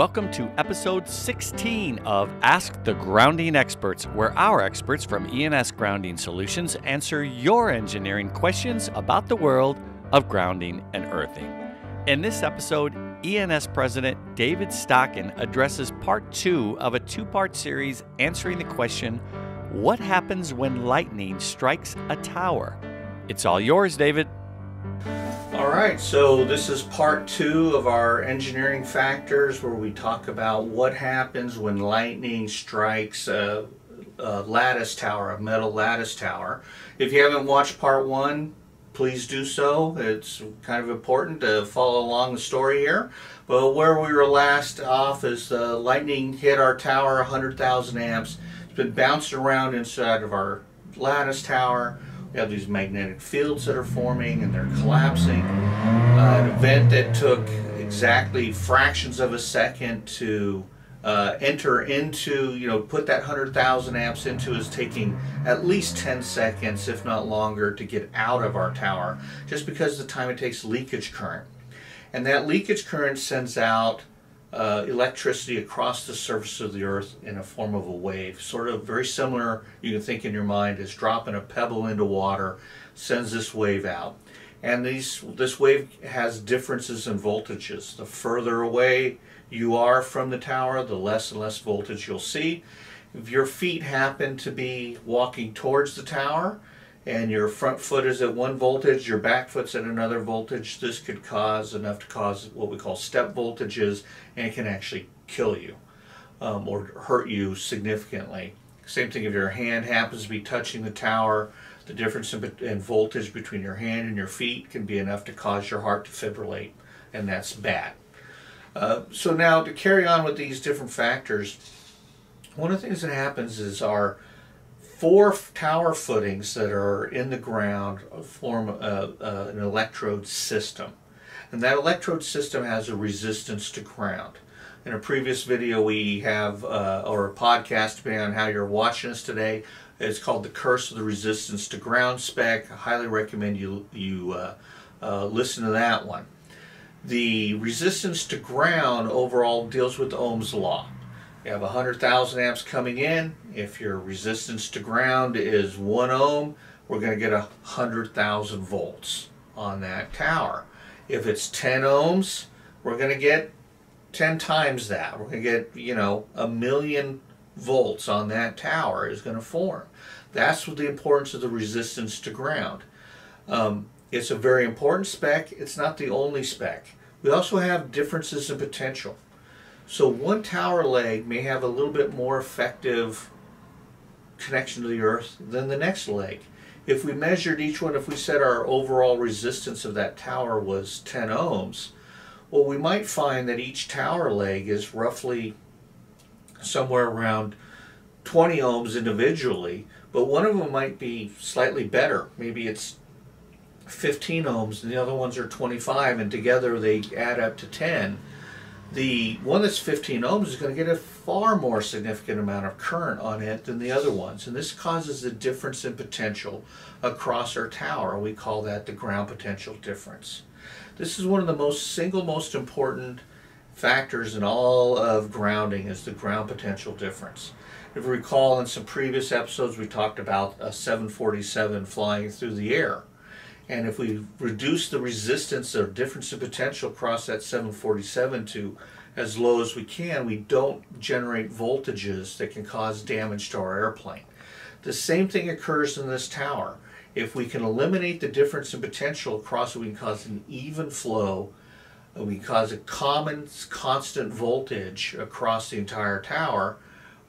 Welcome to episode 16 of Ask the Grounding Experts, where our experts from E&S Grounding Solutions answer your engineering questions about the world of grounding and earthing. In this episode, E&S President David Stockin addresses part two of a two part series answering the question What happens when lightning strikes a tower? It's all yours, David. All right, so this is part two of our engineering factors where we talk about what happens when lightning strikes a, a, lattice tower, a metal lattice tower. If you haven't watched part one, please do so. It's kind of important to follow along the story here. But where we were last off is the lightning hit our tower, 100,000 amps. It's been bouncing around inside of our lattice tower we have these magnetic fields that are forming and they're collapsing. Uh, an event that took exactly fractions of a second to uh, enter into, you know, put that 100,000 amps into is taking at least 10 seconds, if not longer, to get out of our tower, just because of the time it takes leakage current. And that leakage current sends out uh, electricity across the surface of the earth in a form of a wave. Sort of very similar, you can think in your mind, as dropping a pebble into water sends this wave out. And these, this wave has differences in voltages. The further away you are from the tower, the less and less voltage you'll see. If your feet happen to be walking towards the tower, and your front foot is at one voltage, your back foot's at another voltage, this could cause enough to cause what we call step voltages, and it can actually kill you um, or hurt you significantly. Same thing if your hand happens to be touching the tower, the difference in, in voltage between your hand and your feet can be enough to cause your heart to fibrillate, and that's bad. Uh, so now to carry on with these different factors, one of the things that happens is our four tower footings that are in the ground form a, a, an electrode system. And that electrode system has a resistance to ground. In a previous video we have, uh, or a podcast depending on how you're watching us today, it's called The Curse of the Resistance to Ground spec. I highly recommend you, you uh, uh, listen to that one. The resistance to ground overall deals with Ohm's law. You have 100,000 amps coming in. If your resistance to ground is 1 ohm, we're going to get 100,000 volts on that tower. If it's 10 ohms, we're going to get 10 times that. We're going to get, you know, a million volts on that tower is going to form. That's what the importance of the resistance to ground. Um, it's a very important spec. It's not the only spec. We also have differences in potential. So one tower leg may have a little bit more effective connection to the earth than the next leg. If we measured each one, if we said our overall resistance of that tower was 10 ohms, well, we might find that each tower leg is roughly somewhere around 20 ohms individually, but one of them might be slightly better. Maybe it's 15 ohms and the other ones are 25 and together they add up to 10 the one that's 15 ohms is going to get a far more significant amount of current on it than the other ones. And this causes a difference in potential across our tower. We call that the ground potential difference. This is one of the most single most important factors in all of grounding is the ground potential difference. If you recall in some previous episodes we talked about a 747 flying through the air. And if we reduce the resistance or difference in potential across that 747 to as low as we can, we don't generate voltages that can cause damage to our airplane. The same thing occurs in this tower. If we can eliminate the difference in potential across it, we can cause an even flow, we can cause a common constant voltage across the entire tower,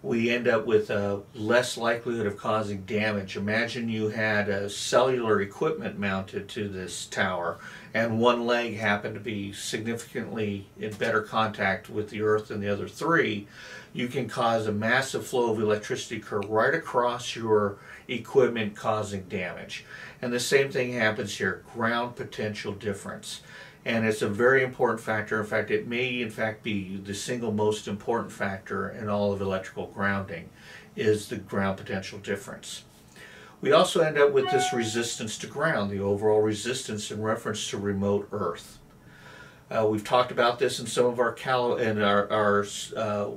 we end up with a less likelihood of causing damage. Imagine you had a cellular equipment mounted to this tower and one leg happened to be significantly in better contact with the earth than the other three. You can cause a massive flow of electricity occur right across your equipment causing damage. And the same thing happens here, ground potential difference and it's a very important factor. In fact, it may in fact be the single most important factor in all of electrical grounding is the ground potential difference. We also end up with this resistance to ground, the overall resistance in reference to remote Earth. Uh, we've talked about this in some of our cal and our, our uh,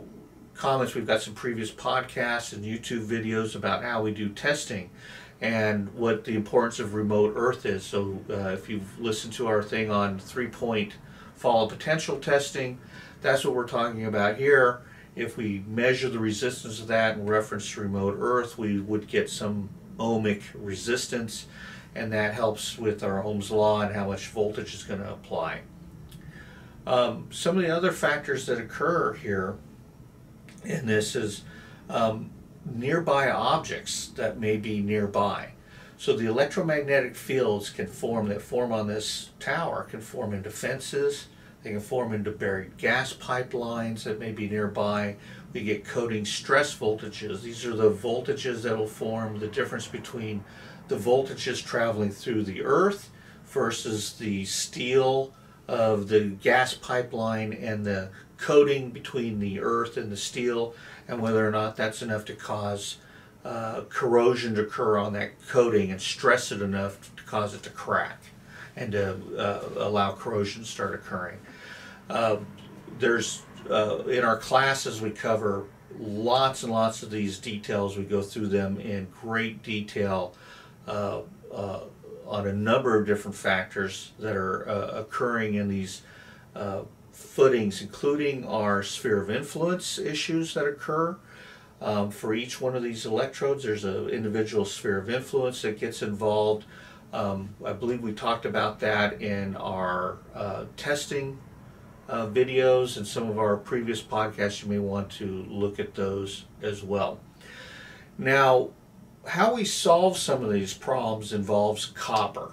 comments. We've got some previous podcasts and YouTube videos about how we do testing and what the importance of remote Earth is. So uh, if you've listened to our thing on three-point fall potential testing, that's what we're talking about here. If we measure the resistance of that in reference to remote Earth, we would get some ohmic resistance, and that helps with our Ohm's law and how much voltage is going to apply. Um, some of the other factors that occur here in this is um, nearby objects that may be nearby. So the electromagnetic fields can form that form on this tower can form into fences. They can form into buried gas pipelines that may be nearby. We get coating stress voltages. These are the voltages that will form the difference between the voltages traveling through the earth versus the steel of the gas pipeline and the coating between the earth and the steel and whether or not that's enough to cause uh, corrosion to occur on that coating and stress it enough to cause it to crack and to uh, allow corrosion to start occurring. Uh, there's uh, in our classes we cover lots and lots of these details. We go through them in great detail uh, uh, on a number of different factors that are uh, occurring in these uh, footings, including our sphere of influence issues that occur. Um, for each one of these electrodes, there's an individual sphere of influence that gets involved. Um, I believe we talked about that in our uh, testing uh, videos and some of our previous podcasts. You may want to look at those as well. Now, how we solve some of these problems involves copper.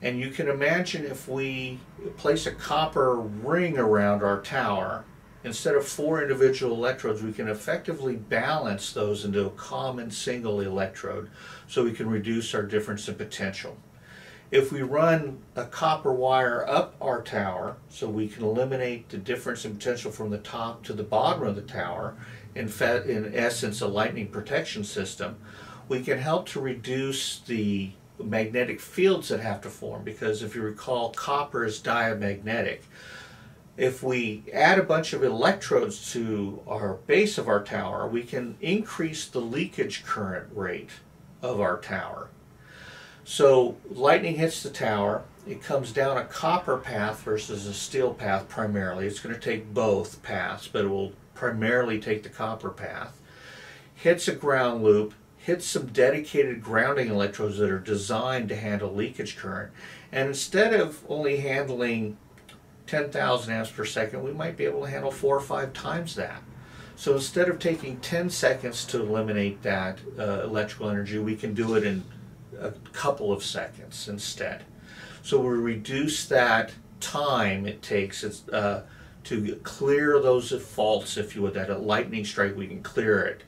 And you can imagine if we place a copper ring around our tower, instead of four individual electrodes, we can effectively balance those into a common single electrode so we can reduce our difference in potential. If we run a copper wire up our tower, so we can eliminate the difference in potential from the top to the bottom of the tower, in, in essence a lightning protection system, we can help to reduce the magnetic fields that have to form because if you recall copper is diamagnetic. If we add a bunch of electrodes to our base of our tower, we can increase the leakage current rate of our tower. So lightning hits the tower, it comes down a copper path versus a steel path primarily. It's going to take both paths, but it will primarily take the copper path. Hits a ground loop, hits some dedicated grounding electrodes that are designed to handle leakage current. And instead of only handling 10,000 amps per second, we might be able to handle four or five times that. So instead of taking 10 seconds to eliminate that uh, electrical energy, we can do it in a couple of seconds instead. So we reduce that time it takes uh, to clear those faults, if you would, that a lightning strike, we can clear it.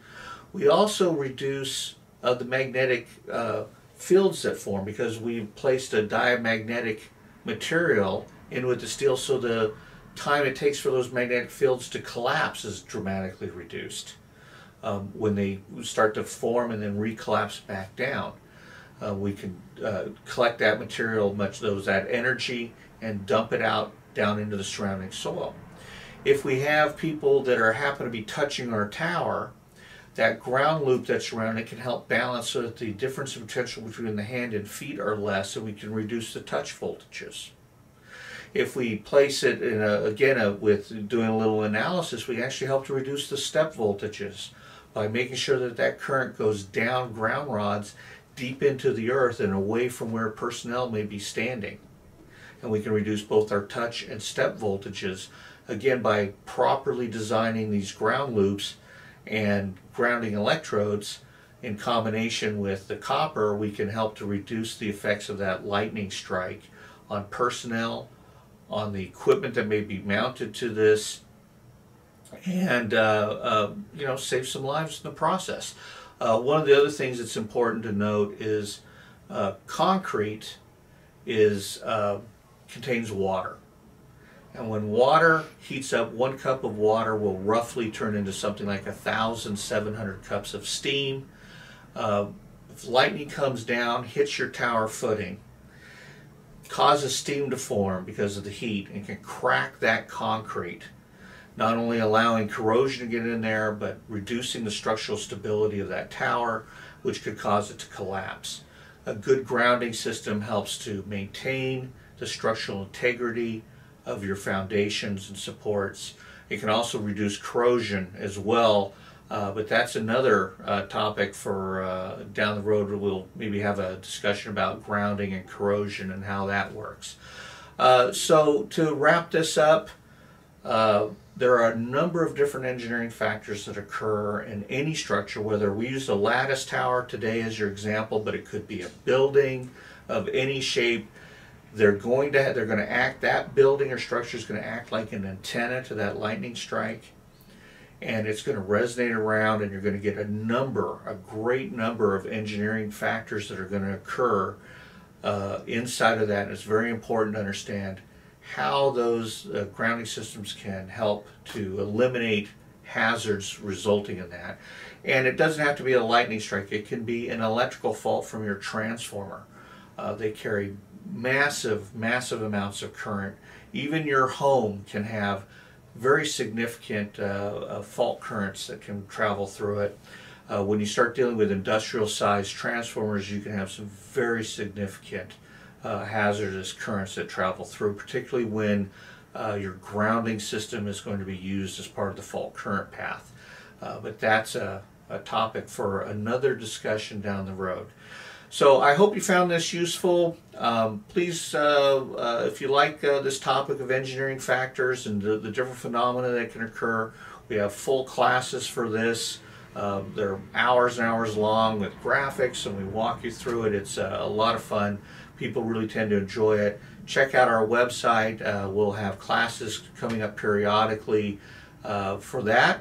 We also reduce uh, the magnetic uh, fields that form because we've placed a diamagnetic material in with the steel so the time it takes for those magnetic fields to collapse is dramatically reduced um, when they start to form and then recollapse back down uh, we can uh, collect that material, much those that energy, and dump it out down into the surrounding soil. If we have people that are happen to be touching our tower, that ground loop that's around it can help balance so that the difference in potential between the hand and feet are less, and we can reduce the touch voltages. If we place it in a, again a, with doing a little analysis, we actually help to reduce the step voltages by making sure that that current goes down ground rods deep into the earth and away from where personnel may be standing. And we can reduce both our touch and step voltages, again, by properly designing these ground loops and grounding electrodes in combination with the copper, we can help to reduce the effects of that lightning strike on personnel, on the equipment that may be mounted to this, and uh, uh, you know save some lives in the process. Uh, one of the other things that's important to note is uh, concrete is uh, contains water. And when water heats up, one cup of water will roughly turn into something like 1,700 cups of steam. Uh, if lightning comes down, hits your tower footing, causes steam to form because of the heat and can crack that concrete, not only allowing corrosion to get in there, but reducing the structural stability of that tower, which could cause it to collapse. A good grounding system helps to maintain the structural integrity of your foundations and supports. It can also reduce corrosion as well uh, but that's another uh, topic for uh, down the road. We'll maybe have a discussion about grounding and corrosion and how that works. Uh, so to wrap this up, uh, there are a number of different engineering factors that occur in any structure, whether we use a lattice tower today as your example, but it could be a building of any shape. They're going to they're going to act that building or structure is going to act like an antenna to that lightning strike and it's going to resonate around and you're going to get a number, a great number of engineering factors that are going to occur uh, inside of that. And it's very important to understand how those uh, grounding systems can help to eliminate hazards resulting in that. And it doesn't have to be a lightning strike. It can be an electrical fault from your transformer. Uh, they carry massive, massive amounts of current. Even your home can have very significant uh, uh, fault currents that can travel through it. Uh, when you start dealing with industrial sized transformers, you can have some very significant uh, hazardous currents that travel through, particularly when uh, your grounding system is going to be used as part of the fault current path. Uh, but that's a, a topic for another discussion down the road. So I hope you found this useful. Um, please, uh, uh, if you like uh, this topic of engineering factors and the, the, different phenomena that can occur, we have full classes for this. Um, they're hours and hours long with graphics and we walk you through it. It's a lot of fun. People really tend to enjoy it. Check out our website. Uh, we'll have classes coming up periodically uh, for that.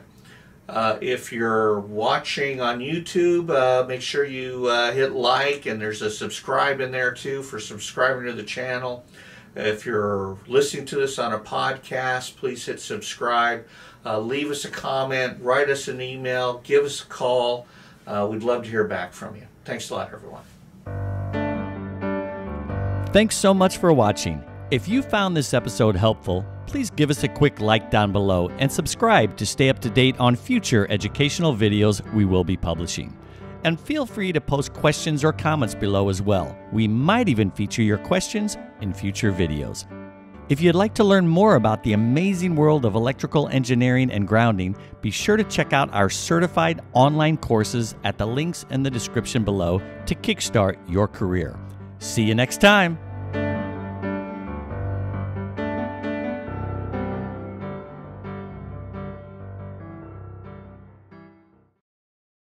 Uh, if you're watching on YouTube, uh, make sure you uh, hit like and there's a subscribe in there too for subscribing to the channel. If you're listening to this on a podcast, please hit subscribe. Uh, leave us a comment, write us an email, give us a call. We'd love to hear back from you. Thanks a lot, everyone. Thanks so much for watching. If you found this episode helpful, please give us a quick like down below and subscribe to stay up to date on future educational videos we will be publishing. And feel free to post questions or comments below as well. We might even feature your questions in future videos. If you'd like to learn more about the amazing world of electrical engineering and grounding, be sure to check out our certified online courses at the links in the description below to kickstart your career. See you next time.